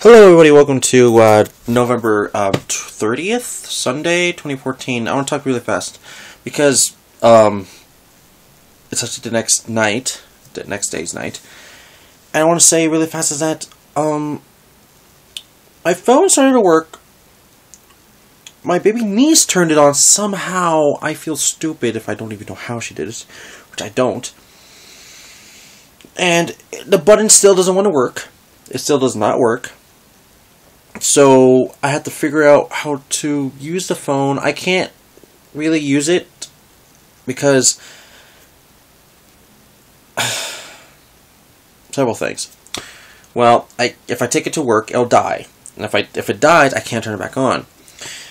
Hello, everybody. Welcome to uh, November uh, 30th, Sunday, 2014. I want to talk really fast because um, it's actually the next night, the next day's night. And I want to say really fast is that um, my phone started to work. My baby niece turned it on. Somehow, I feel stupid if I don't even know how she did it, which I don't. And the button still doesn't want to work. It still does not work so I had to figure out how to use the phone. I can't really use it because several things. Well, I if I take it to work, it'll die, and if I if it dies, I can't turn it back on.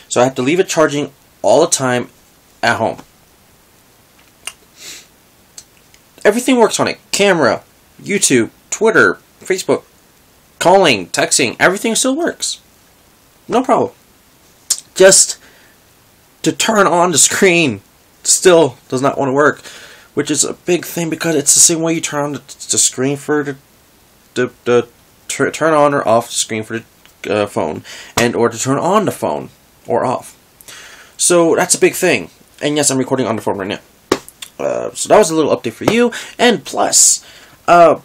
So I have to leave it charging all the time at home. Everything works on it: camera, YouTube, Twitter, Facebook, calling, texting, everything still works. No problem. Just to turn on the screen still does not want to work, which is a big thing because it's the same way you turn on the, the screen for the, the, the turn on or off the screen for the uh, phone, and or to turn on the phone or off. So that's a big thing. And yes, I'm recording on the phone right now. Uh, so that was a little update for you. And plus, uh,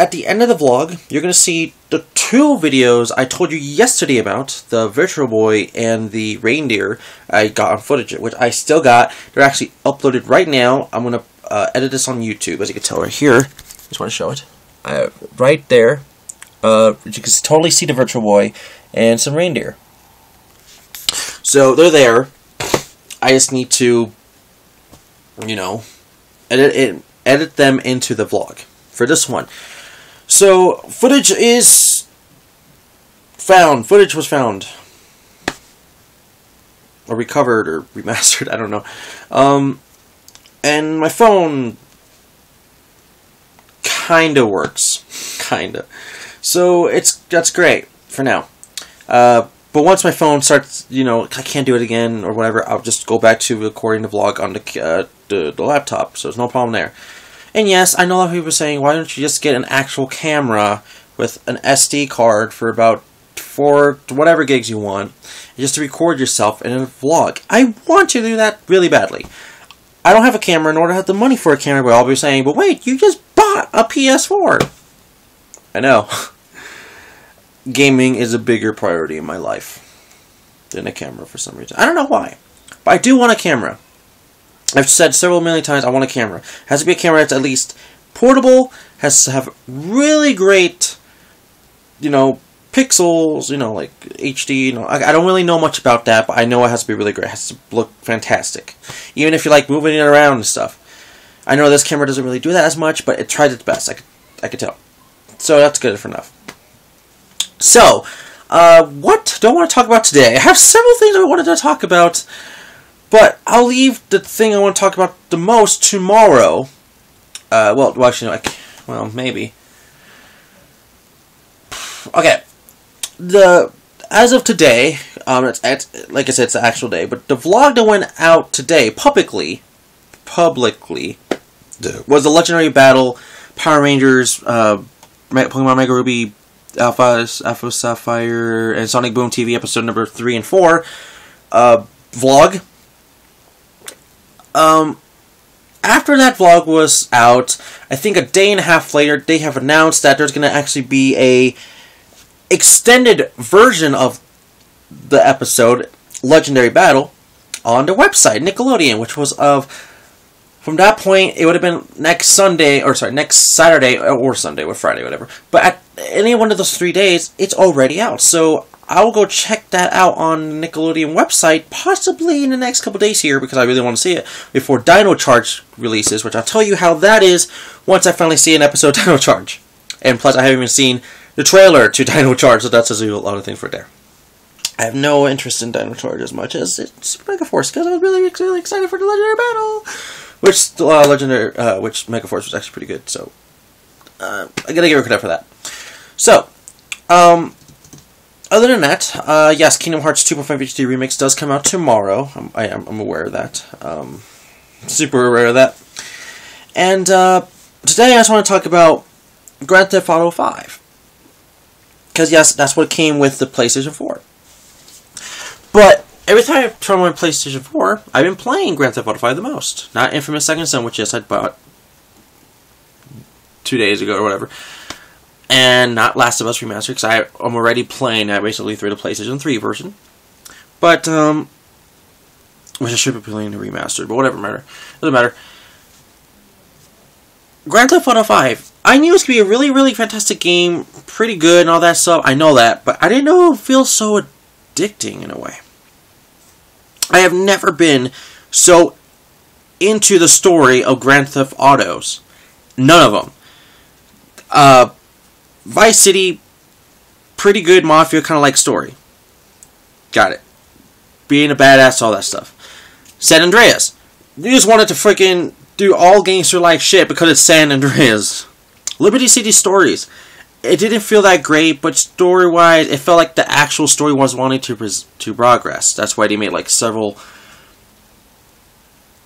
at the end of the vlog, you're going to see the two videos I told you yesterday about, the Virtual Boy and the reindeer I got on footage, which I still got. They're actually uploaded right now. I'm going to uh, edit this on YouTube, as you can tell right here. Just want to show it. Uh, right there, uh, you can totally see the Virtual Boy and some reindeer. So they're there. I just need to, you know, edit it, edit them into the vlog for this one. So, footage is found. Footage was found. Or recovered, or remastered, I don't know. Um, and my phone kinda works. Kinda. So, it's that's great for now. Uh, but once my phone starts, you know, I can't do it again or whatever, I'll just go back to recording the vlog on the, uh, the, the laptop. So, there's no problem there. And yes, I know a lot of people are saying, why don't you just get an actual camera with an SD card for about four, whatever gigs you want, just to record yourself in a vlog. I want to do that really badly. I don't have a camera nor do I have the money for a camera, but I'll be saying, but wait, you just bought a PS4. I know. Gaming is a bigger priority in my life than a camera for some reason. I don't know why. But I do want a camera. I've said several million times I want a camera. It has to be a camera that's at least portable, has to have really great, you know, pixels, you know, like HD. You know, I, I, don't really know much about that, but I know it has to be really great. It has to look fantastic. Even if you like moving it around and stuff. I know this camera doesn't really do that as much, but it tried its best. I could, I could tell. So that's good for enough. So, uh, what do I want to talk about today? I have several things I wanted to talk about. But I'll leave the thing I want to talk about the most tomorrow. Uh, well, well, actually, no, well, maybe. Okay, the as of today, um, it's, it's like I said, it's the actual day. But the vlog that went out today publicly, publicly, was the legendary battle Power Rangers, uh, Pokemon Mega Ruby, Alpha, Alpha Sapphire, and Sonic Boom TV episode number three and four. Uh, vlog um, after that vlog was out, I think a day and a half later, they have announced that there's going to actually be a extended version of the episode Legendary Battle on the website Nickelodeon, which was of from that point it would have been next Sunday or sorry next Saturday or Sunday or Friday whatever. But at any one of those three days, it's already out. So I'll go check that out on the Nickelodeon website, possibly in the next couple days here, because I really want to see it before Dino Charge releases, which I'll tell you how that is once I finally see an episode of Dino Charge. And plus, I haven't even seen the trailer to Dino Charge, so that says a lot of things for there. I have no interest in Dino Charge as much as it's Mega Force because I was really, really excited for the Legendary Battle, which uh, Legendary, uh, which Mega Force was actually pretty good. So uh, I gotta give her credit for that. So, um, other than that, uh, yes, Kingdom Hearts 2.5 HD Remix does come out tomorrow. I'm, I, am, I'm aware of that. Um, super aware of that. And uh, today I just want to talk about Grand Theft Auto 5. Because yes, that's what came with the PlayStation 4. But every time I turn on my PlayStation 4, I've been playing Grand Theft Auto 5 the most. Not Infamous Second Son, which yes, I bought two days ago or whatever. And not Last of Us Remastered, because I'm already playing that basically through the PlayStation 3 version. But, um, which I should be playing the remastered, but whatever matter. Doesn't matter. Grand Theft Auto 5. I knew it to be a really, really fantastic game, pretty good and all that stuff. I know that, but I didn't know it would feel so addicting in a way. I have never been so into the story of Grand Theft Autos. None of them. Uh, Vice City, pretty good mafia kind of like story. Got it. Being a badass, all that stuff. San Andreas. You just wanted to freaking do all gangster like shit because it's San Andreas. Liberty City Stories. It didn't feel that great, but story wise, it felt like the actual story was wanting to to progress. That's why they made like several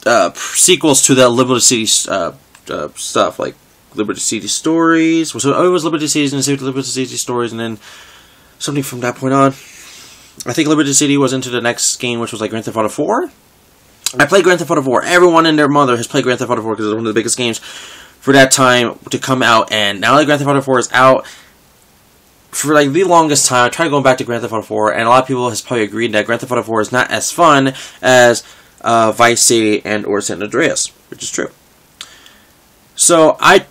uh, sequels to the Liberty City uh, uh, stuff, like Liberty City Stories. So it was Liberty City and Liberty City Stories, and then something from that point on. I think Liberty City was into the next game, which was like Grand Theft Auto 4. I played Grand Theft Auto 4. Everyone and their mother has played Grand Theft Auto 4 because it's one of the biggest games for that time to come out. And now that Grand Theft Auto 4 is out, for like the longest time, I tried going back to Grand Theft Auto 4, and a lot of people has probably agreed that Grand Theft Auto 4 is not as fun as uh, Vice City and or San Andreas, which is true. So I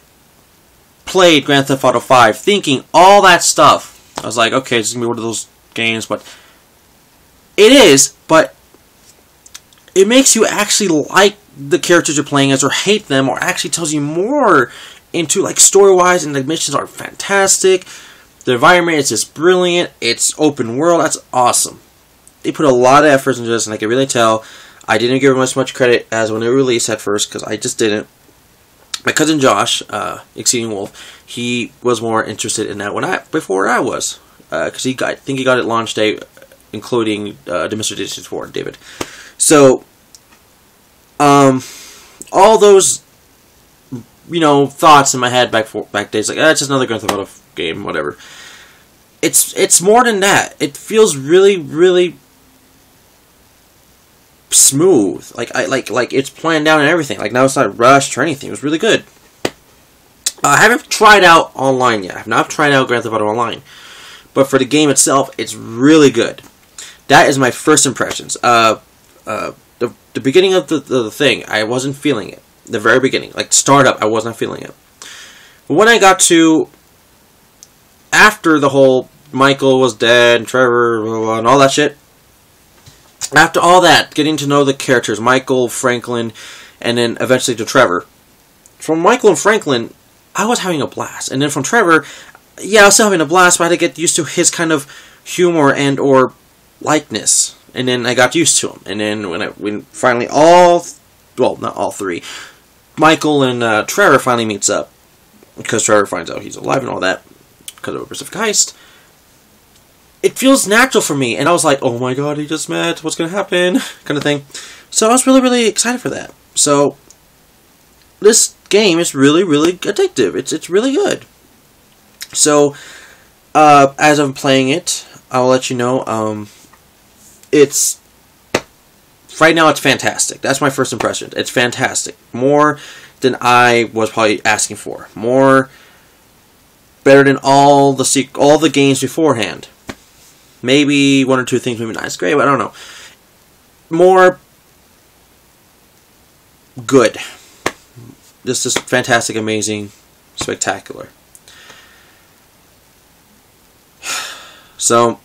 played Grand Theft Auto 5 thinking all that stuff. I was like, okay, it's gonna be one of those games, but it is, but it makes you actually like the characters you're playing as or hate them or actually tells you more into like story wise and the missions are fantastic. The environment is just brilliant. It's open world. That's awesome. They put a lot of effort into this and I can really tell I didn't give them as much credit as when it released at first because I just didn't. My cousin Josh, uh, Exceeding Wolf, he was more interested in that when I before I was because uh, he got I think he got it launch day including uh, Mr. Dishes for David. So, um, all those, you know, thoughts in my head back for back days like that's ah, just another Grand Theft Auto game, whatever. It's it's more than that. It feels really really smooth. Like I like like it's planned out and everything. Like now it's not rushed or anything. It was really good. Uh, I haven't tried out online yet. I've not tried out Grand Theft Auto Online, but for the game itself, it's really good. That is my first impressions. Uh, uh, the the beginning of the, the, the thing, I wasn't feeling it. The very beginning, like startup, I was not feeling it. But when I got to after the whole Michael was dead, Trevor, blah, blah, and all that shit. After all that, getting to know the characters, Michael, Franklin, and then eventually to Trevor. From Michael and Franklin, I was having a blast, and then from Trevor, yeah, I was still having a blast, but I had to get used to his kind of humor and or likeness, and then I got used to him. And then when I when finally all, well, not all three, Michael and uh, Trevor finally meets up because Trevor finds out he's alive and all that because of a Pacific Heist. It feels natural for me, and I was like, "Oh my god, he just met! What's gonna happen?" kind of thing. So I was really, really excited for that. So this game is really, really addictive. It's it's really good. So uh, as I'm playing it, I'll let you know. Um, it's right now it's fantastic. That's my first impression. It's fantastic. More than I was probably asking for. More better than all the all the games beforehand. Maybe one or two things maybe not as great, but I don't know. More good. This is fantastic, amazing, spectacular. So,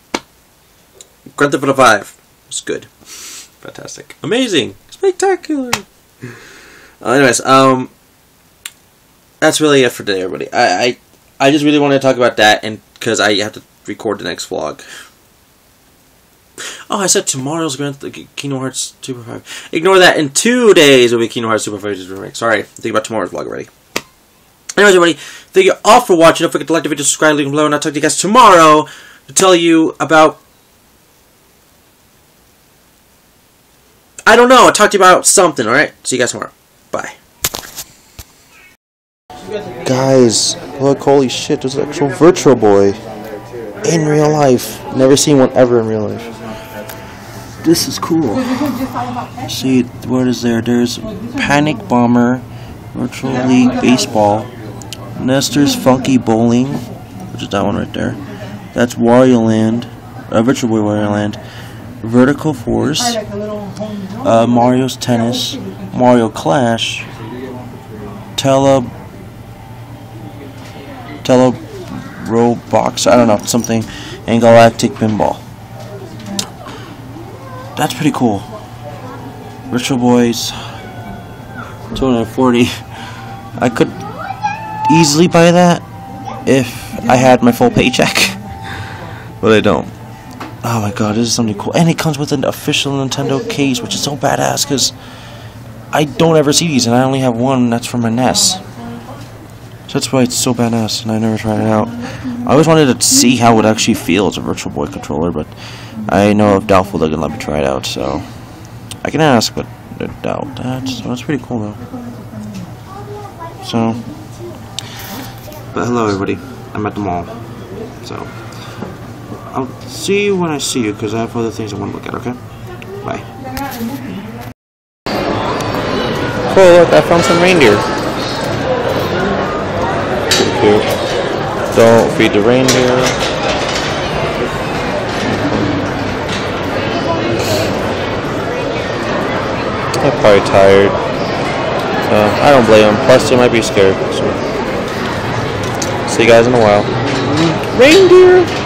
Grand Theft Auto 5 it's good. Fantastic. Amazing. Spectacular. Uh, anyways, um, that's really it for today, everybody. I, I, I just really wanted to talk about that, and because I have to record the next vlog. Oh, I said tomorrow's Grand Kingdom Hearts Super 5. Ignore that. In two days it'll be Kingdom Hearts Super 5 remake. Sorry, think about tomorrow's vlog already. Anyways, everybody, thank you all for watching. Don't forget to like the video, subscribe, leave below, and I'll talk to you guys tomorrow to tell you about I don't know. I'll talk to you about something, alright? See you guys tomorrow. Bye. Guys, look, holy shit, there's an actual Virtual Boy. in real life. Never seen one ever in real life. This is cool. See what is there? There's Panic Bomber, Virtual League Baseball, Nester's Funky Bowling, which is that one right there. That's Wario Land, uh, Virtual Boy Wario Land, Vertical Force, uh, Mario's Tennis, Mario Clash, Tele, Tele Roblox, I don't know, something, and Galactic Pinball. That's pretty cool. Virtual Boys, 240. I could easily buy that if I had my full paycheck, but I don't. Oh my god, this is something cool. And it comes with an official Nintendo case, which is so badass because I don't ever see these, and I only have one, that's from my NES. So that's why it's so badass, and I never tried it out. I always wanted to see how it would actually feel as a Virtual Boy controller, but I know if doubtful they're gonna let me try it out, so I can ask, but I doubt that. So that's pretty cool, though. So, but hello, everybody. I'm at the mall, so I'll see you when I see you, because I have other things I want to look at. Okay? Bye. Cool. Look, I found some reindeer. Cute. Don't feed the reindeer. They're probably tired. So I don't blame them. Plus, they might be scared. So. See you guys in a while. Reindeer!